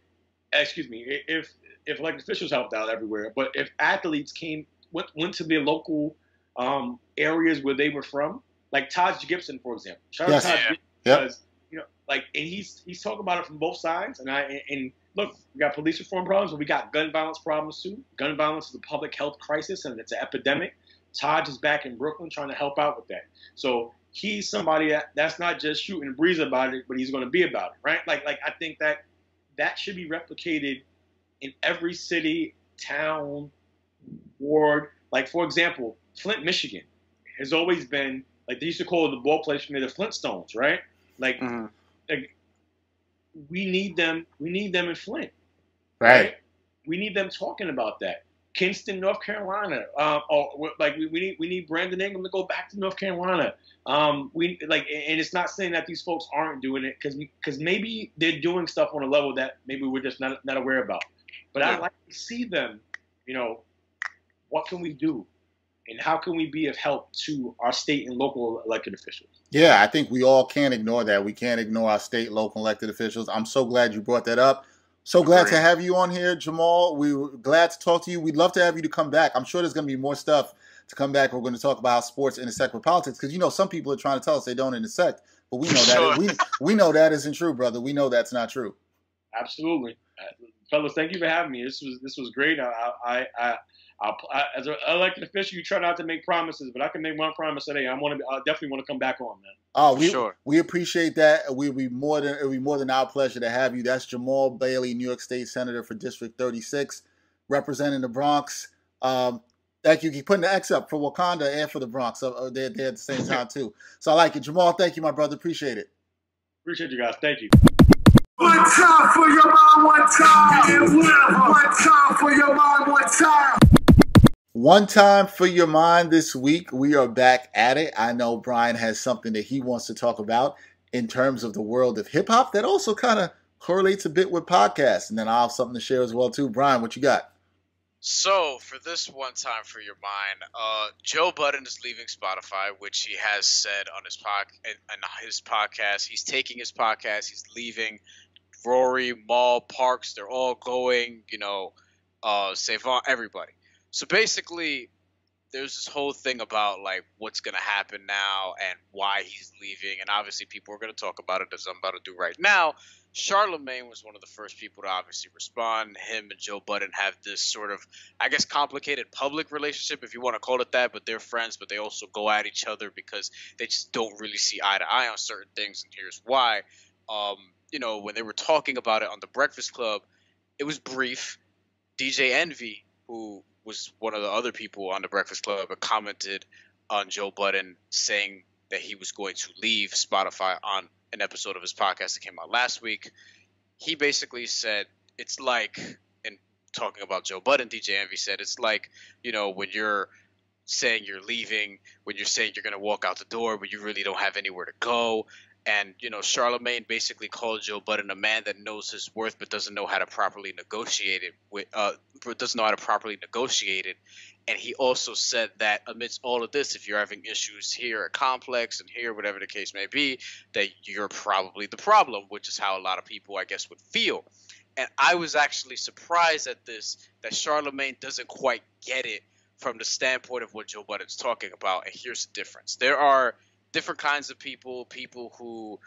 excuse me, if if elected officials helped out everywhere, but if athletes came went went to their local um, areas where they were from like Taj Gibson, for example. Shout yes. out Taj Gibson because you know, like, and he's he's talking about it from both sides. And I and, and look, we got police reform problems, but we got gun violence problems too. Gun violence is a public health crisis, and it's an epidemic. Taj is back in Brooklyn trying to help out with that. So he's somebody that that's not just shooting a breeze about it, but he's going to be about it, right? Like like I think that that should be replicated in every city, town, ward. Like for example, Flint, Michigan, has always been like they used to call it the ball place from the Flintstones, right? Like, mm-hmm. like we need them. We need them in Flint, right? right? We need them talking about that. Kinston, North Carolina. Um, or like we, we need we need Brandon Ingram to go back to North Carolina. Um, we like, and it's not saying that these folks aren't doing it because because maybe they're doing stuff on a level that maybe we're just not not aware about. But yeah. I like to see them. You know, what can we do? and how can we be of help to our state and local elected officials? Yeah, I think we all can't ignore that. We can't ignore our state, local elected officials. I'm so glad you brought that up. So glad to have you on here, Jamaal. We were glad to talk to you. We'd love to have you to come back. I'm sure there's going to be more stuff to come back. We're going to talk about how sports intersect with politics because you know some people are trying to tell us they don't intersect, but we know sure. that we we know that isn't true, brother. We know that's not true. Absolutely, uh, fellas. Thank you for having me. This was this was great. I I, I I, as an elected official, you try not to make promises, but I can make one promise today. I want to. I definitely want to come back on, man. Oh, we sure. we appreciate that. We'll be more than it'll be more than our pleasure to have you. That's Jamaal Bailey, New York State Senator for District 36, representing the Bronx. Um, thank you. Keep putting the X up for Wakanda and for the Bronx. So they're, they're at the same time too. So I like it, Jamaal. Thank you, my brother. Appreciate it. Appreciate you guys. Thank you. One time for your mind, one time. One time for your mind, one time. One time for your mind this week, we are back at it. I know Bryan has something that he wants to talk about in terms of the world of hip hop that also kind of correlates a bit with podcasts. And then I'll have something to share as well too. Bryan, what you got? So for this one time for your mind, uh, Joe Budden is leaving Spotify, which he has said on his pod and his podcast. He's taking his podcast. He's leaving. Rory, Mal, Parks, they're all going. You know, uh, Savant, everybody. So basically, there's this whole thing about like what's gonna happen now and why he's leaving, and obviously people are gonna talk about it as I'm about to do right now. Charlamagne was one of the first people to obviously respond. Him and Joe Budden have this sort of, I guess, complicated public relationship, if you want to call it that. But they're friends, but they also go at each other because they just don't really see eye to eye on certain things. And here's why. Um, you know, when they were talking about it on the Breakfast Club, it was brief. DJ Envy, who was one of the other people on the Breakfast Club, but commented on Joe Budden saying that he was going to leave Spotify on an episode of his podcast that came out last week. He basically said it's like, and talking about Joe Budden, DJ Envy said it's like, you know, when you're saying you're leaving, when you're saying you're going to walk out the door, but you really don't have anywhere to go. And you know, Charlamagne basically called Joe Budden a man that knows his worth but doesn't know how to properly negotiate it. With uh, doesn't know how to properly negotiate it. And he also said that amidst all of this, if you're having issues here at Complex and here, whatever the case may be, that you're probably the problem, which is how a lot of people, I guess, would feel. And I was actually surprised at this that Charlamagne doesn't quite get it from the standpoint of what Joe Budden's talking about. And here's the difference: there are different kinds of people, people who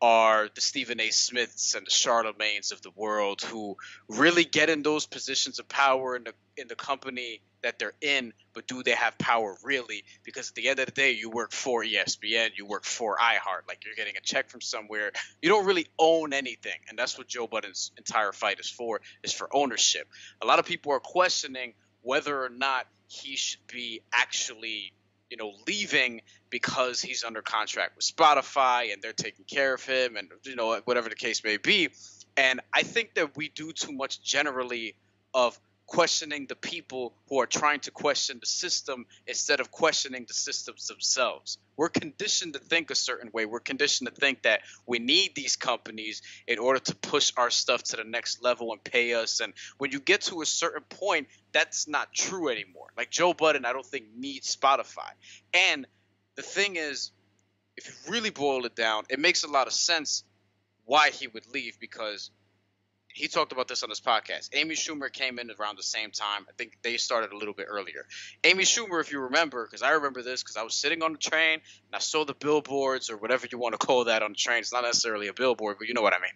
are the Stephen A. Smiths and the Charlamagnes of the world who really get in those positions of power in the in the company that they're in, but do they have power really? Because at the end of the day, you work for ESPN, you work for iHeart, like you're getting a check from somewhere. You don't really own anything, and that's what Joe Budden's entire fight is for, is for ownership. A lot of people are questioning whether or not he should be actually you know, leaving because he's under contract with Spotify and they're taking care of him and, you know, whatever the case may be. And I think that we do too much generally of questioning the people who are trying to question the system instead of questioning the systems themselves. We're conditioned to think a certain way. We're conditioned to think that we need these companies in order to push our stuff to the next level and pay us. And when you get to a certain point, that's not true anymore. Like Joe Budden, I don't think needs Spotify. And the thing is, if you really boil it down, it makes a lot of sense why he would leave because he talked about this on his podcast. Amy Schumer came in around the same time. I think they started a little bit earlier. Amy Schumer, if you remember, because I remember this because I was sitting on the train and I saw the billboards or whatever you want to call that on the train. It's not necessarily a billboard, but you know what I mean.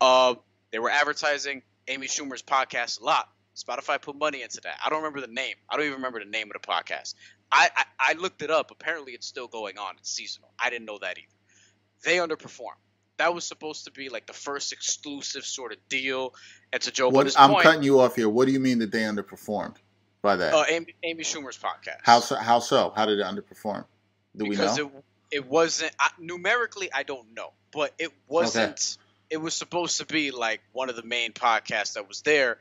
Uh, they were advertising Amy Schumer's podcast a lot. Spotify put money into that. I don't remember the name. I don't even remember the name of the podcast. I, I, I looked it up. Apparently, it's still going on. It's seasonal. I didn't know that either. They underperformed that was supposed to be like the first exclusive sort of deal. And to Joe what, I'm point, cutting you off here. What do you mean that they underperformed by that? Uh, Amy, Amy Schumer's podcast. How so? How so? How did it underperform? Do because we know? It, it wasn't I, numerically. I don't know, but it wasn't. Okay. It was supposed to be like one of the main podcasts that was there,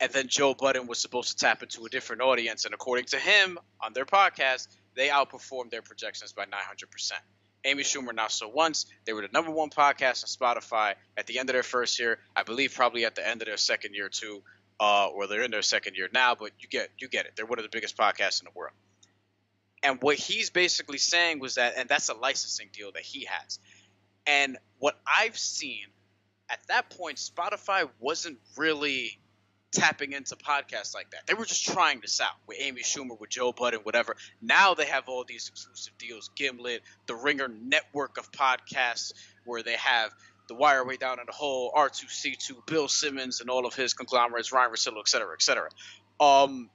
and then Joe Budden was supposed to tap into a different audience. And according to him on their podcast, they outperformed their projections by 900 percent. Amy Schumer Not So Once. They were the number one podcast on Spotify at the end of their first year. I believe probably at the end of their second year too, uh, or they're in their second year now. But you get you get it. They're one of the biggest podcasts in the world. And what he's basically saying was that, and that's a licensing deal that he has. And what I've seen at that point, Spotify wasn't really tapping into podcasts like that. They were just trying this out with Amy Schumer, with Joe Budden, whatever. Now they have all these exclusive deals, Gimlet, the Ringer network of podcasts, where they have the Wire Way Down in the Hole, R2C2, Bill Simmons, and all of his conglomerates, Ryen Russillo, et cetera, et cetera. Um,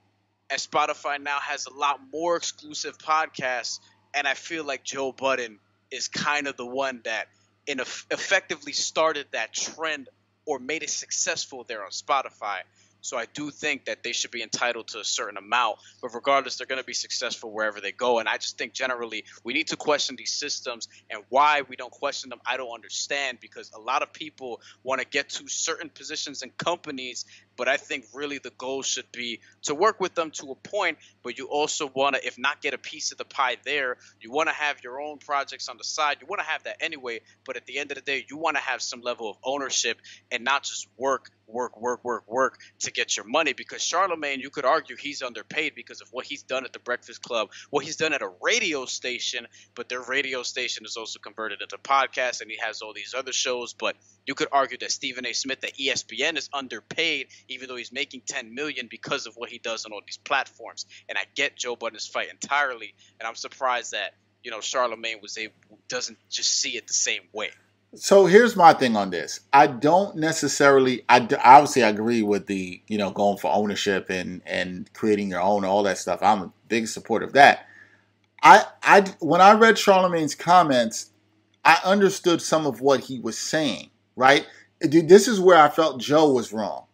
and Spotify now has a lot more exclusive podcasts, and I feel like Joe Budden is kind of the one that in effectively started that trend or made it successful there on Spotify. So I do think that they should be entitled to a certain amount, but regardless, they're going to be successful wherever they go. And I just think generally we need to question these systems and why we don't question them. I don't understand because a lot of people want to get to certain positions in companies, but I think really the goal should be to work with them to a point, but you also want to, if not get a piece of the pie there, you want to have your own projects on the side. You want to have that anyway, but at the end of the day, you want to have some level of ownership and not just work work, work, work, work to get your money. Because Charlamagne, you could argue he's underpaid because of what he's done at the Breakfast Club, what he's done at a radio station, but their radio station is also converted into podcast and he has all these other shows. But you could argue that Stephen A. Smith at ESPN is underpaid, even though he's making 10 million because of what he does on all these platforms. And I get Joe Budden's fight entirely, and I'm surprised that you know Charlamagne was able doesn't just see it the same way. So here's my thing on this. I don't necessarily. I obviously I agree with the you know going for ownership and and creating your own all that stuff. I'm a big supporter of that. I I when I read Charlamagne's comments, I understood some of what he was saying. Right. This is where I felt Joe was wrong.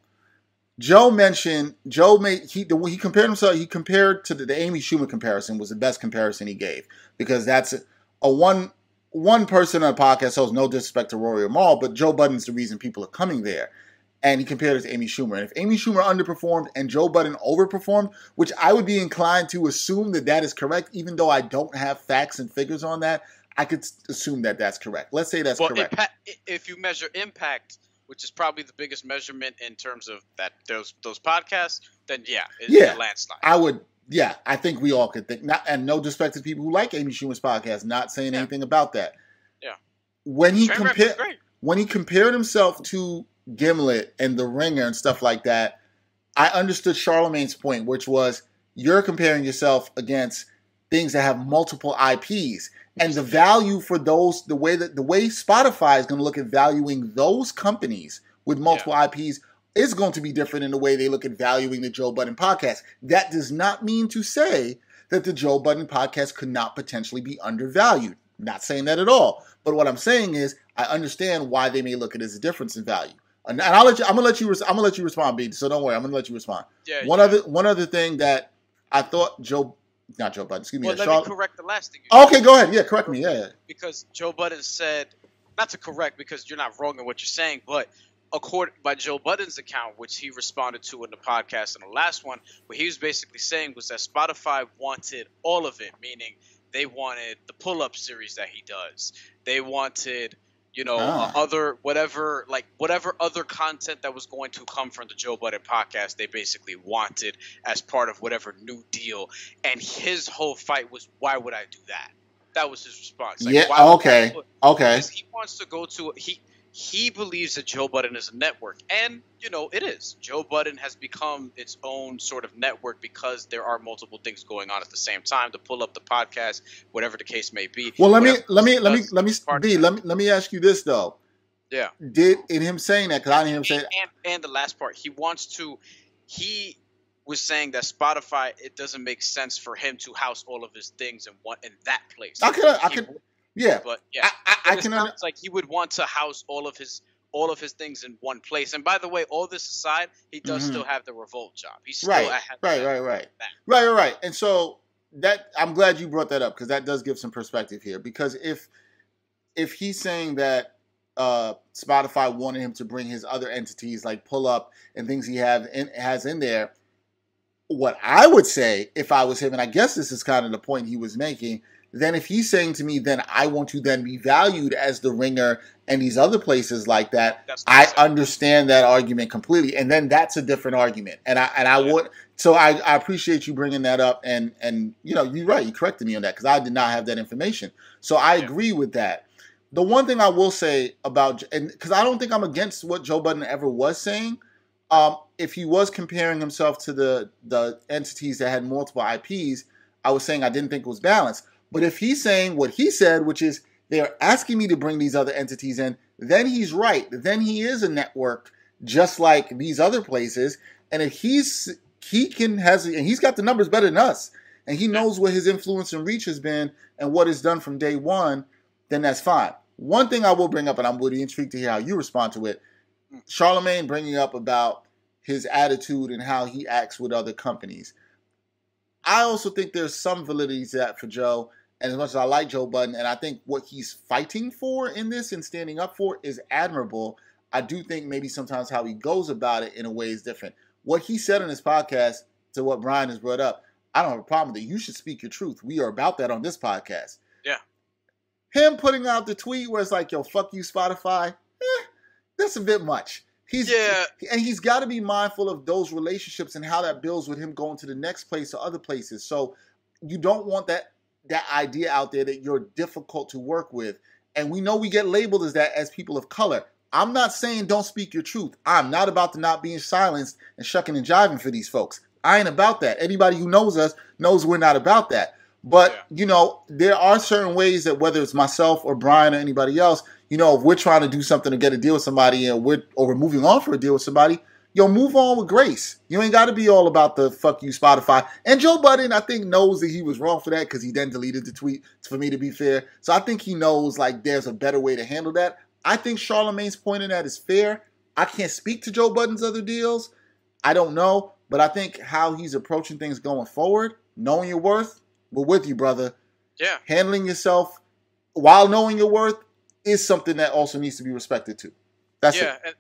Joe mentioned Joe made he the, he compared himself. He compared to the, the Amy Schumer comparison was the best comparison he gave because that's a, a one one person on a podcast host. No disrespect to Rory or Mal, but Joe Budden's the reason people are coming there. And he compared it to Amy Schumer. And if Amy Schumer underperformed and Joe Budden overperformed, which I would be inclined to assume that that is correct, even though I don't have facts and figures on that, I could assume that that's correct. Let's say that's well, correct. If you measure impact, which is probably the biggest measurement in terms of that those those podcasts, then yeah, it's Yeah. a landslide. I would, yeah, I think we all could think. Not, and no disrespect to people who like Amy Schumer's podcast, not saying Yeah. anything about that. Yeah. When he Train wreck is compared when he compared himself to Gimlet and The Ringer and stuff like that, I understood Charlamagne's point, which was you're comparing yourself against things that have multiple IPs. And the value for those, the way that the way Spotify is going to look at valuing those companies with multiple IPs is going to be different in the way they look at valuing the Joe Budden podcast. That does not mean to say that the Joe Budden podcast could not potentially be undervalued. Not saying that at all. But what I'm saying is, I understand why they may look at it as a difference in value. And, and I'll let you. I'm gonna let you. Res- I'm gonna let you respond, B. So don't worry. I'm gonna let you respond. Yeah, One yeah. other. One other thing that I thought Joe, not Joe Budden. Excuse me. Well, uh, let Charl- me correct the last thing. You okay, go ahead. Yeah, correct me. Yeah, yeah. because Joe Budden said, not to correct because you're not wrong in what you're saying, but according by Joe Budden's account, which he responded to in the podcast in the last one, what he was basically saying was that Spotify wanted all of it, meaning they wanted the pull-up series that he does, they wanted. You know, Ah. other whatever, like whatever other content that was going to come from the Joe Budden podcast, they basically wanted as part of whatever new deal. And his whole fight was, why would I do that? That was his response. Like, yeah. why would I Okay. put- Okay. he wants to go to he he believes that Joe Budden is a network, and you know it is. Joe Budden has become its own sort of network because there are multiple things going on at the same time to pull up the podcast, whatever the case may be. Well, let me let me let me let me. Let me let me ask you this though. Yeah. Did in him saying that because I didn't hear him say and, and the last part, he wants to. He was saying that Spotify it doesn't make sense for him to house all of his things in one in that place. I could I could yeah. but yeah. I I, I can under, sounds like he would want to house all of his all of his things in one place. And by the way, all this aside, he does Mhm. still have the revolt job. He's still Right, right, right, right. Right, right, right. And so that I'm glad you brought that up because that does give some perspective here. Because if if he's saying that uh, Spotify wanted him to bring his other entities like Pull Up and things he have in, has in there, what I would say if I was him, and I guess this is kind of the point he was making, then if he's saying to me, then I want to then be valued as the ringer and these other places like that, I saying. understand that argument completely, and then that's a different argument. And I and I Yeah. would so I, I appreciate you bringing that up, and and you know you're right, you corrected me on that because I did not have that information. So I Yeah. agree with that. The one thing I will say about and because I don't think I'm against what Joe Budden ever was saying. Um, if he was comparing himself to the the entities that had multiple IPs, I was saying I didn't think it was balanced. But if he's saying what he said, which is they're asking me to bring these other entities in, then he's right. Then he is a network just like these other places. And if he's he can has and he's got the numbers better than us, and he knows what his influence and reach has been and what is done from day one, then that's fine. One thing I will bring up, and I'm really intrigued to hear how you respond to it. Charlamagne bringing up about his attitude and how he acts with other companies. I also think there's some validity to that for Joe. And as much as I like Joe Budden, and I think what he's fighting for in this and standing up for is admirable, I do think maybe sometimes how he goes about it in a way is different. What he said on his podcast to what Bryan has brought up, I don't have a problem with it. You should speak your truth. We are about that on this podcast. Yeah. Him putting out the tweet where it's like, yo, fuck you, Spotify, eh, that's a bit much. He's Yeah. and he's got to be mindful of those relationships and how that builds with him going to the next place or other places. So you don't want that that idea out there that you're difficult to work with. And we know we get labeled as that as people of color. I'm not saying don't speak your truth. I'm not about to not being silenced and shucking and jiving for these folks. I ain't about that. Anybody who knows us knows we're not about that. But Yeah. you know, there are certain ways that whether it's myself or Bryan or anybody else, you know, if we're trying to do something to get a deal with somebody and we're or we're moving on for a deal with somebody, yo, move on with grace. You ain't got to be all about the fuck you Spotify. And Joe Budden, I think, knows that he was wrong for that because he then deleted the tweet. For me to be fair, so I think he knows like there's a better way to handle that. I think Charlamagne's point in that is fair. I can't speak to Joe Budden's other deals. I don't know, but I think how he's approaching things going forward, knowing your worth, we're with you, brother. Yeah. Handling yourself while knowing your worth is something that also needs to be respected too. That's yeah, it. and,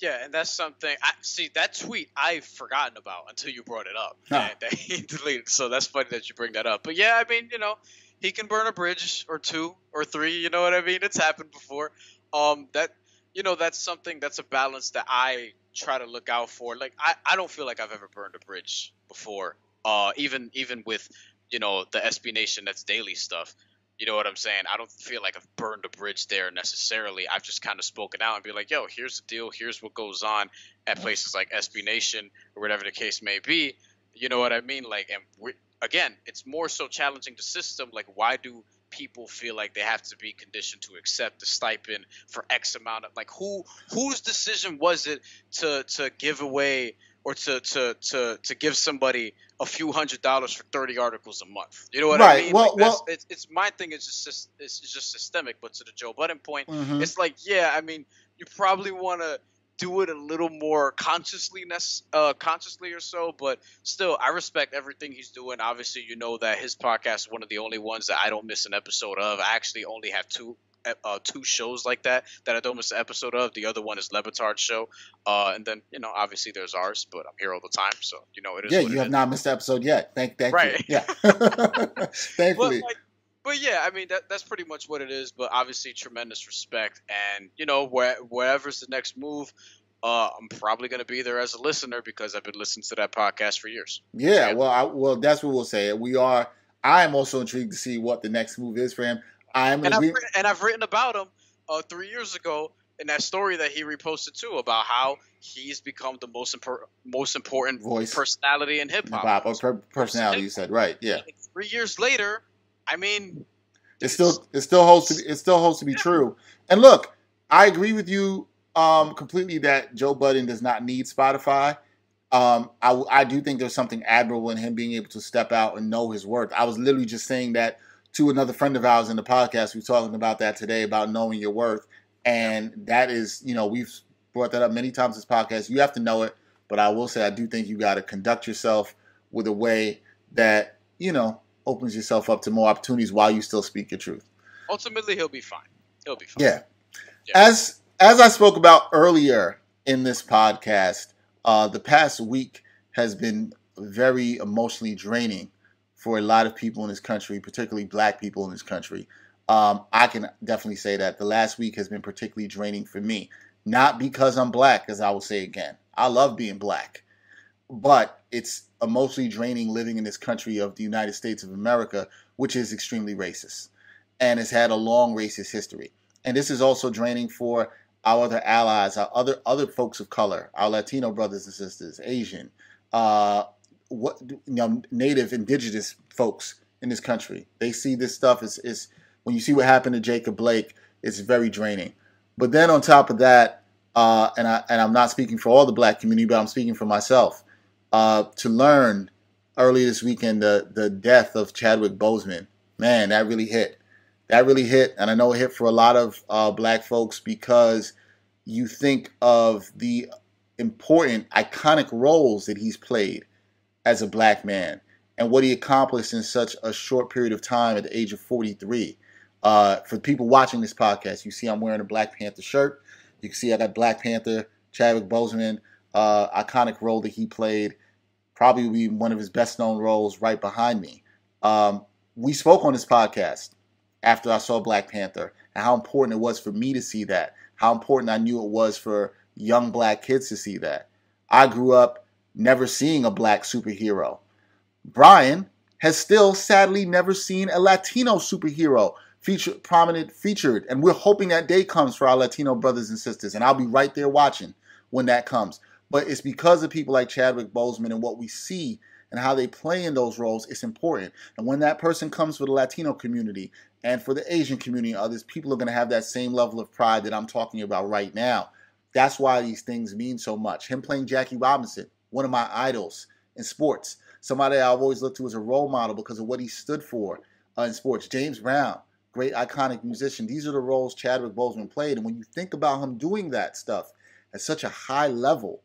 yeah, and that's something. I see that tweet I've forgotten about until you brought it up. And that (laughs) he deleted. So that's funny that you bring that up. But yeah, I mean, you know, he can burn a bridge or two or three. You know what I mean? It's happened before. Um, that you know, that's something that's a balance that I try to look out for. Like I, I don't feel like I've ever burned a bridge before. Uh, even even with you know the SB Nation that's daily stuff. You know what I'm saying? I don't feel like I've burned a bridge there necessarily. I've just kind of spoken out and be like, yo, here's the deal. Here's what goes on at places like SB Nation or whatever the case may be. You know what I mean? Like, and again, it's more so challenging the system. Like, why do people feel like they have to be conditioned to accept the stipend for X amount of like who whose decision was it to to give away or to to to to give somebody a few hundred dollars for 30 articles a month you know what Right. i mean Well- like well- it's, it's my thing is just it's just systemic but to the joe budden point Mhm. it's like yeah i mean you probably want to do it a little more consciously uh, consciously or so but still i respect everything he's doing obviously you know that his podcast is one of the only ones that i don't miss an episode of i actually only have two uh, two shows like that that I don't miss an episode of. The other one is Le Batard's show, uh, and then you know obviously there's ours, but I'm here all the time, so you know it is. Yeah, you have is. not missed the episode yet. Thank, thank Right. you. Yeah. But, (laughs) (laughs) Thankfully. like, but yeah, I mean that that's pretty much what it is. But obviously, tremendous respect, and you know where wherever's the next move, uh, I'm probably gonna be there as a listener because I've been listening to that podcast for years. Yeah, Yeah. well, I, well, that's what we'll say. We are. I am also intrigued to see what the next move is for him. I am And I've written, and I've written about him uh, three years ago in that story that he reposted too about how he's become the most impor- most important Voice. personality in hip hop. Per- personality. You said right. Yeah, And Three years later, I mean, it still it still holds to be, it still holds to be true. And look, I agree with you um, completely that Joe Budden does not need Spotify. Um, I, I do think there's something admirable in him being able to step out and know his worth. I was literally just saying that to another friend of ours in the podcast. We were talking about that today about knowing your worth, and that is, you know, we've brought that up many times in this podcast. You have to know it, but I will say I do think you got to conduct yourself with a way that you know opens yourself up to more opportunities while you still speak your truth. ultimately he'll be fine. He'll be fine. Yeah. Yeah. As as I spoke about earlier in this podcast, uh, the past week has been very emotionally draining for a lot of people in this country, particularly black people in this country. Um, I can definitely say that the last week has been particularly draining for me. Not because I'm black, as I will say again. I love being black. But it's emotionally draining living in this country of the United States of America, which is extremely racist and has had a long racist history. And this is also draining for our other allies, our other other folks of color, our Latino brothers and sisters, Asian, uh, what you know, Native, Indigenous folks in this country. They see this stuff as is when you see what happened to Jacob Blake, it's very draining. But then on top of that, uh, and I and I'm not speaking for all the black community, but I'm speaking for myself. Uh, to learn earlier this weekend the the death of Chadwick Boseman, man, that really hit that really hit, and I know it hit for a lot of uh, black folks because you think of the important, iconic roles that he's played as a black man and what he accomplished in such a short period of time at the age of 43. Uh, for people watching this podcast, you see I'm wearing a Black Panther shirt. You can see I got Black Panther, Chadwick Boseman, uh, iconic role that he played. Probably one of his best known roles right behind me. Um, we spoke on this podcast after I saw Black Panther and how important it was for me to see that, how important I knew it was for young black kids to see that. I grew up never seeing a black superhero. Bryan has still sadly never seen a Latino superhero featured prominent featured and we're hoping that day comes for our Latino brothers and sisters and I'll be right there watching when that comes. But it's because of people like Chadwick Boseman and what we see and how they play in those roles, it's important. And when that person comes for the Latino community and for the Asian community and others, people are going to have that same level of pride that I'm talking about right now. That's why these things mean so much. Him playing Jackie Robinson, one of my idols in sports, somebody I've always looked to as a role model because of what he stood for uh, in sports. James Brown, great iconic musician. These are the roles Chadwick Boseman played. And when you think about him doing that stuff at such a high level,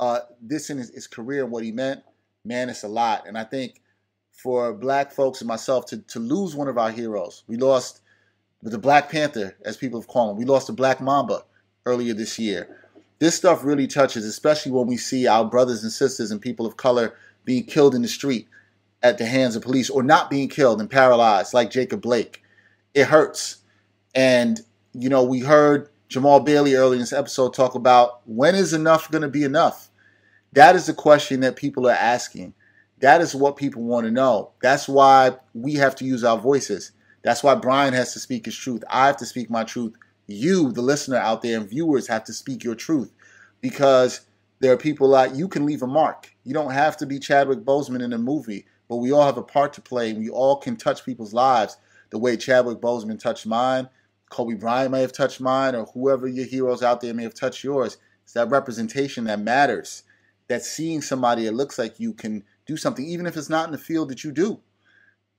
uh, this in his, his career and what he meant, man, it's a lot. And I think for black folks and myself to, to lose one of our heroes, we lost the Black Panther, as people have called him. We lost the Black Mamba earlier this year. This stuff really touches, especially when we see our brothers and sisters and people of color being killed in the street at the hands of police or not being killed and paralyzed like Jacob Blake. It hurts. And, you know, we heard Jamaal Bailey earlier in this episode talk about when is enough going to be enough? That is the question that people are asking. That is what people want to know. That's why we have to use our voices. That's why Bryan has to speak his truth. I have to speak my truth. You, the listener out there, and viewers have to speak your truth because there are people like you can leave a mark. You don't have to be Chadwick Boseman in a movie, but we all have a part to play. And we all can touch people's lives the way Chadwick Boseman touched mine, Kobe Bryant may have touched mine, or whoever your heroes out there may have touched yours. It's that representation that matters. That seeing somebody that looks like you can do something, even if it's not in the field that you do.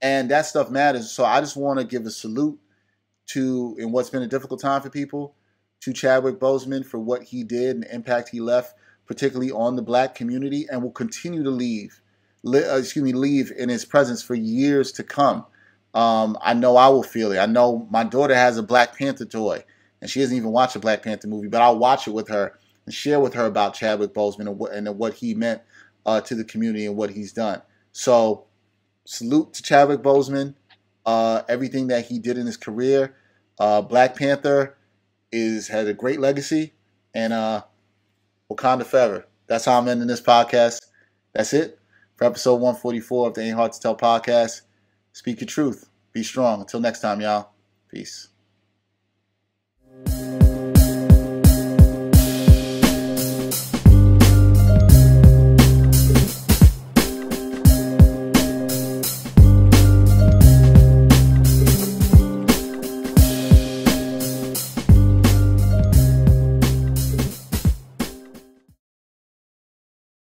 And that stuff matters. So I just want to give a salute to, in what's been a difficult time for people, to Chadwick Boseman for what he did and the impact he left, particularly on the black community, and will continue to leave, li- uh, excuse me, leave in his presence for years to come. Um, I know I will feel it. I know my daughter has a Black Panther toy, and she hasn't even watched a Black Panther movie, but I'll watch it with her and share with her about Chadwick Boseman and what, and what he meant uh, to the community and what he's done. So, salute to Chadwick Boseman, uh, everything that he did in his career. Uh, Black Panther is had a great legacy, and uh, Wakanda forever. That's how I'm ending this podcast. That's it for episode 144 of the Ain't Hard to Tell podcast. Speak your truth. Be strong. Until next time, y'all. Peace.